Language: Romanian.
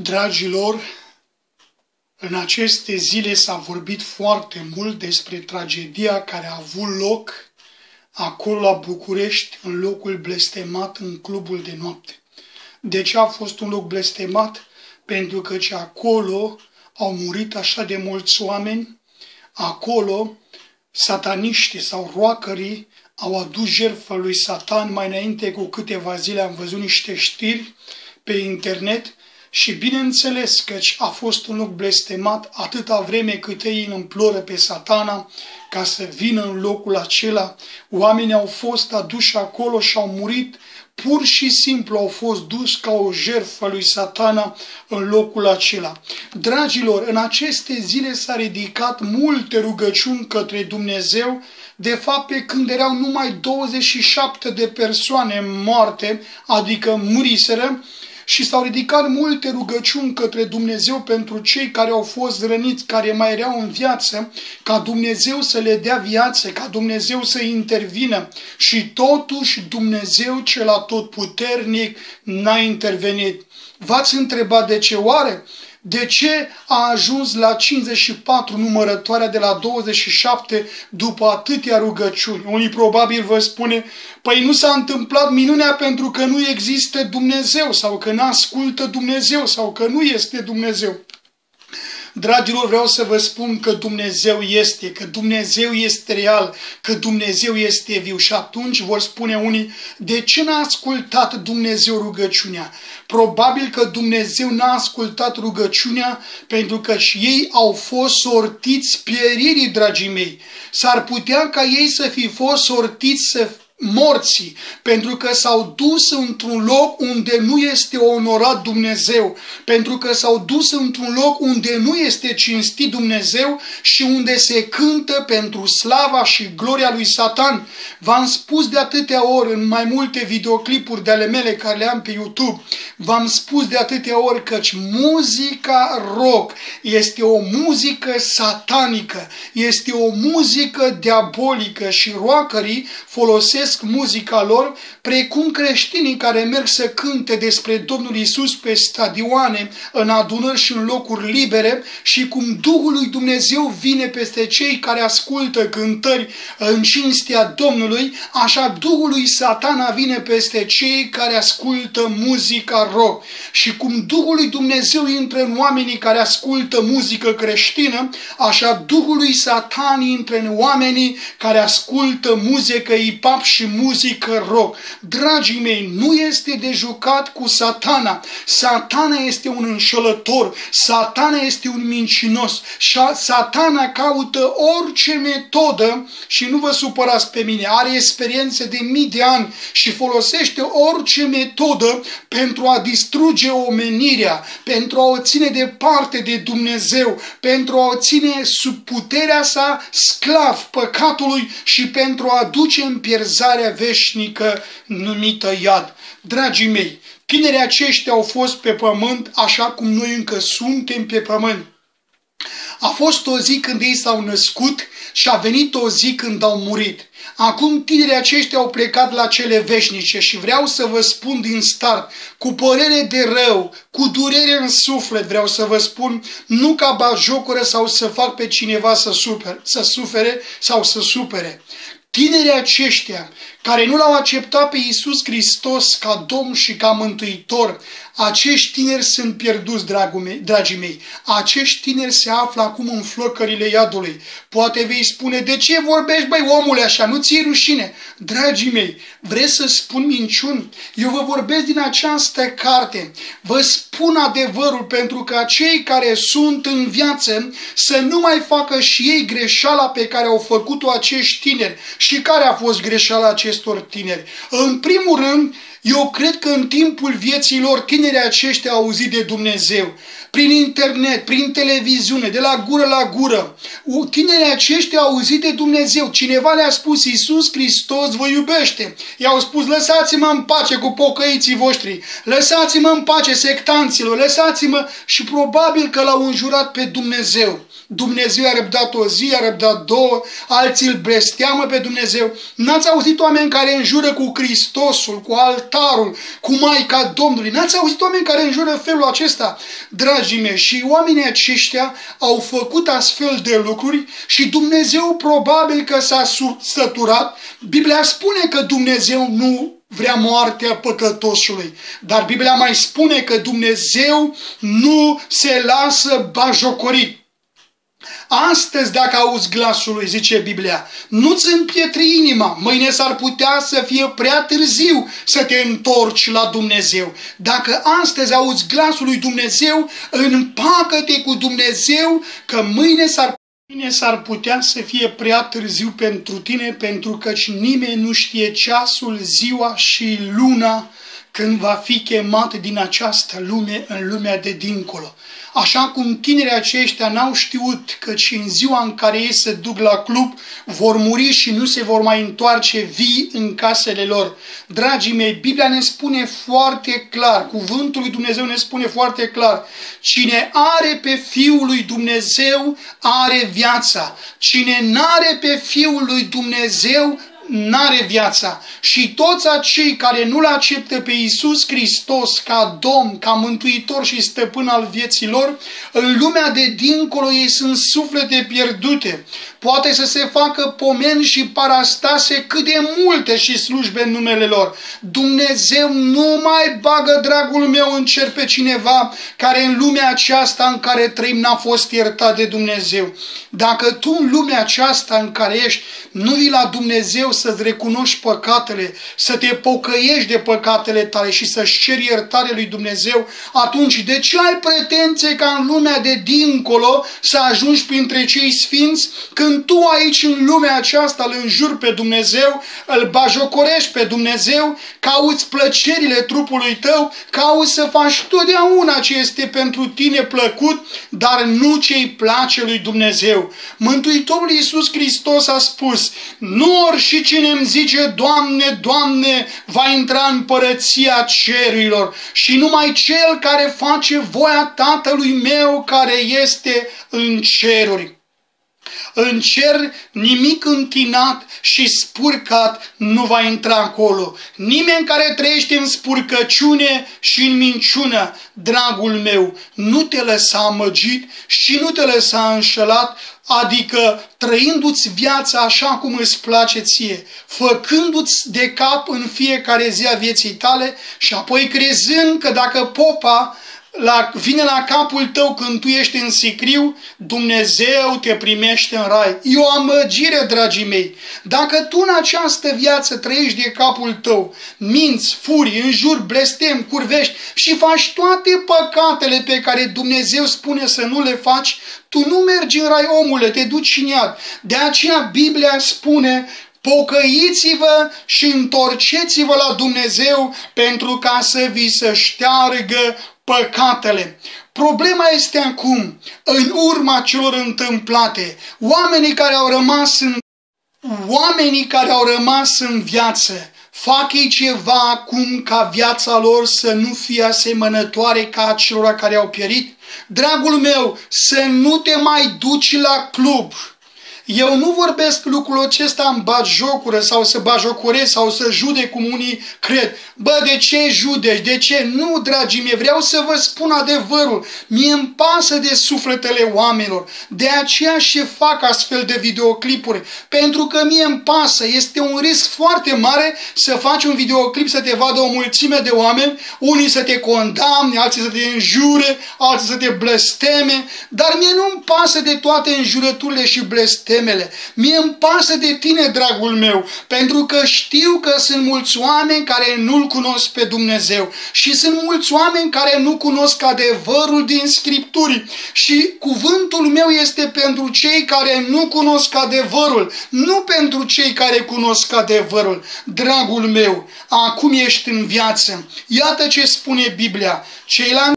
Dragilor, în aceste zile s-a vorbit foarte mult despre tragedia care a avut loc acolo la București, în locul blestemat, în clubul de noapte. De ce a fost un loc blestemat? Pentru că ce acolo au murit așa de mulți oameni, acolo sataniștii sau roacării au adus jertfă lui Satan mai înainte cu câteva zile am văzut niște știri pe internet și bineînțeles că a fost un loc blestemat atâta vreme cât ei îl imploră pe satana ca să vină în locul acela. Oamenii au fost aduși acolo și au murit pur și simplu au fost dus ca o jertfă lui satana în locul acela. Dragilor, în aceste zile s-a ridicat multe rugăciuni către Dumnezeu, de fapt pe când erau numai 27 de persoane moarte, adică muriseră, și s-au ridicat multe rugăciuni către Dumnezeu pentru cei care au fost răniți, care mai erau în viață, ca Dumnezeu să le dea viață, ca Dumnezeu să intervină. Și totuși Dumnezeu cel atotputernic n-a intervenit. V-ați întrebat de ce oare? De ce a ajuns la 54 numărătoarea de la 27 după atâtea rugăciuni? Unii probabil vă spune, păi nu s-a întâmplat minunea pentru că nu există Dumnezeu sau că nu ascultă Dumnezeu sau că nu este Dumnezeu. Dragilor, vreau să vă spun că Dumnezeu este, că Dumnezeu este real, că Dumnezeu este viu. Și atunci vor spune unii, de ce n-a ascultat Dumnezeu rugăciunea? Probabil că Dumnezeu n-a ascultat rugăciunea pentru că și ei au fost sortiți pieririi, dragii mei. S-ar putea ca ei să fi fost sortiți să morții, pentru că s-au dus într-un loc unde nu este onorat Dumnezeu, pentru că s-au dus într-un loc unde nu este cinstit Dumnezeu și unde se cântă pentru slava și gloria lui Satan. V-am spus de atâtea ori în mai multe videoclipuri de ale mele care le am pe YouTube, v-am spus de atâtea ori căci muzica rock este o muzică satanică, este o muzică diabolică și roacării folosesc iubesc muzica lor, precum creștinii care merg să cânte despre Domnul Isus pe stadioane, în adunări și în locuri libere și cum Duhul lui Dumnezeu vine peste cei care ascultă cântări în cinstea Domnului, așa Duhul lui Satana vine peste cei care ascultă muzica rock. Și cum Duhul lui Dumnezeu intră în oamenii care ascultă muzică creștină, așa Duhul lui Satan intră în oamenii care ascultă muzică ipap și și muzică rock. Dragii mei, nu este de jucat cu satana. Satana este un înșelător, satana este un mincinos, satana caută orice metodă și nu vă supărați pe mine, are experiențe de mii de ani și folosește orice metodă pentru a distruge omenirea, pentru a o ține departe de Dumnezeu, pentru a o ține sub puterea sa sclav păcatului și pentru a duce în pierzare starea veșnică numită iad. Dragii mei, tinerii aceștia au fost pe pământ așa cum noi încă suntem pe pământ. A fost o zi când ei s-au născut și a venit o zi când au murit. Acum tinerii aceștia au plecat la cele veșnice și vreau să vă spun din start, cu părere de rău, cu durere în suflet, vreau să vă spun, nu ca bajocură sau să fac pe cineva să, super, să sufere sau să supere. Tinerii aceștia care nu l-au acceptat pe Iisus Hristos ca Domn și ca Mântuitor, acești tineri sunt pierduți, dragii mei. Acești tineri se află acum în flăcările iadului. Poate vei spune, de ce vorbești, băi, omule, așa? Nu ți rușine? Dragii mei, vreți să spun minciuni? Eu vă vorbesc din această carte. Vă spun adevărul pentru că cei care sunt în viață să nu mai facă și ei greșeala pe care au făcut-o acești tineri. Și care a fost greșeala acestor tineri? În primul rând, eu cred că în timpul vieții lor tinerii aceștia au auzit de Dumnezeu. Prin internet, prin televiziune, de la gură la gură. Tinerii aceștia au auzit de Dumnezeu. Cineva le-a spus, Iisus Hristos vă iubește. I-au spus, lăsați-mă în pace cu pocăiții voștri. Lăsați-mă în pace sectanților. Lăsați-mă și probabil că l-au înjurat pe Dumnezeu. Dumnezeu a răbdat o zi, a răbdat două, alții îl blesteamă pe Dumnezeu. N-ați auzit oameni care înjură cu Hristosul, cu alt altarul cu Maica Domnului. N-ați auzit oameni care înjură felul acesta, dragii mei? Și oamenii aceștia au făcut astfel de lucruri și Dumnezeu probabil că s-a săturat. Biblia spune că Dumnezeu nu vrea moartea păcătosului. Dar Biblia mai spune că Dumnezeu nu se lasă bajocorit. Astăzi, dacă auzi glasul lui, zice Biblia, nu-ți împietri inima, mâine s-ar putea să fie prea târziu să te întorci la Dumnezeu. Dacă astăzi auzi glasul lui Dumnezeu, împacă-te cu Dumnezeu, că mâine s-ar Mâine s-ar putea să fie prea târziu pentru tine, pentru că nimeni nu știe ceasul, ziua și luna când va fi chemat din această lume în lumea de dincolo. Așa cum tinerii aceștia n-au știut că și în ziua în care ei se duc la club vor muri și nu se vor mai întoarce vii în casele lor. Dragii mei, Biblia ne spune foarte clar, cuvântul lui Dumnezeu ne spune foarte clar, cine are pe Fiul lui Dumnezeu are viața, cine n-are pe Fiul lui Dumnezeu n-are viața. Și toți acei care nu-L acceptă pe Iisus Hristos ca Domn, ca Mântuitor și Stăpân al vieților, în lumea de dincolo ei sunt suflete pierdute. Poate să se facă pomeni și parastase cât de multe și slujbe în numele lor. Dumnezeu nu mai bagă, dragul meu, în cer pe cineva care în lumea aceasta în care trăim n-a fost iertat de Dumnezeu. Dacă tu în lumea aceasta în care ești nu vii la Dumnezeu să-ți recunoști păcatele, să te pocăiești de păcatele tale și să-și ceri iertare lui Dumnezeu, atunci de ce ai pretenție ca în lumea de dincolo să ajungi printre cei sfinți când tu aici în lumea aceasta îl înjuri pe Dumnezeu, îl bajocorești pe Dumnezeu, cauți plăcerile trupului tău, cauți să faci totdeauna ce este pentru tine plăcut, dar nu ce-i place lui Dumnezeu. Mântuitorul Iisus Hristos a spus, nu ori și cine îmi zice, Doamne, Doamne, va intra în părăția cerurilor și numai cel care face voia Tatălui meu care este în ceruri. În cer nimic întinat și spurcat nu va intra acolo. Nimeni care trăiește în spurcăciune și în minciună, dragul meu, nu te lăsa amăgit și nu te lăsa înșelat, adică trăindu-ți viața așa cum îți place ție, făcându-ți de cap în fiecare zi a vieții tale și apoi crezând că dacă popa la, vine la capul tău când tu ești în sicriu, Dumnezeu te primește în rai. E o amăgire, dragii mei. Dacă tu în această viață trăiești de capul tău, minți, furi, înjuri, blestem, curvești și faci toate păcatele pe care Dumnezeu spune să nu le faci, tu nu mergi în rai, omule, te duci în iad. De aceea Biblia spune pocăiți-vă și întorceți-vă la Dumnezeu pentru ca să vi se șteargă păcatele. Problema este acum, în urma celor întâmplate, oamenii care au rămas în oamenii care au rămas în viață, fac ei ceva acum ca viața lor să nu fie asemănătoare ca celor care au pierit? Dragul meu, să nu te mai duci la club, eu nu vorbesc lucrul acesta în jocură sau să bajocoresc sau să jude cum unii cred. Bă, de ce judeci? De ce? Nu, dragii mei, vreau să vă spun adevărul. Mie îmi pasă de sufletele oamenilor. De aceea și fac astfel de videoclipuri. Pentru că mie îmi pasă. Este un risc foarte mare să faci un videoclip să te vadă o mulțime de oameni, unii să te condamne, alții să te înjure, alții să te blesteme, dar mie nu-mi pasă de toate înjurăturile și blesteme temele. Mie îmi pasă de tine, dragul meu, pentru că știu că sunt mulți oameni care nu-L cunosc pe Dumnezeu și sunt mulți oameni care nu cunosc adevărul din Scripturi și cuvântul meu este pentru cei care nu cunosc adevărul, nu pentru cei care cunosc adevărul. Dragul meu, acum ești în viață. Iată ce spune Biblia. Ceilalți